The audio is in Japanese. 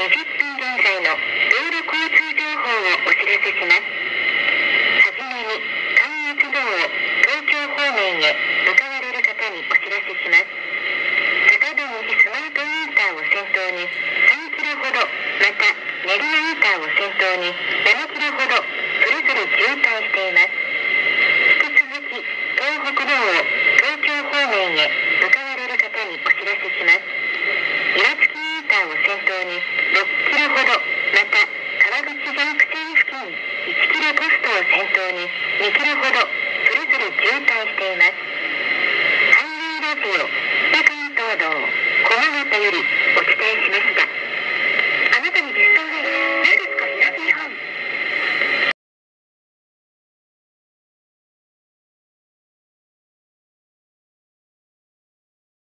20分現在の道路交通情報をお知らせします。はじめに、関越道を東京方面へ向かわれる方にお知らせします。高田西スマートインターを先頭に3キロほど、また練馬インターを先頭に7キロほど、それぞれ渋滞しています。引き続き、東北道を1キロポストを先頭に2キロほど、それぞれ渋滞しています。ハイウェイラジオ、北関東道、駒形より。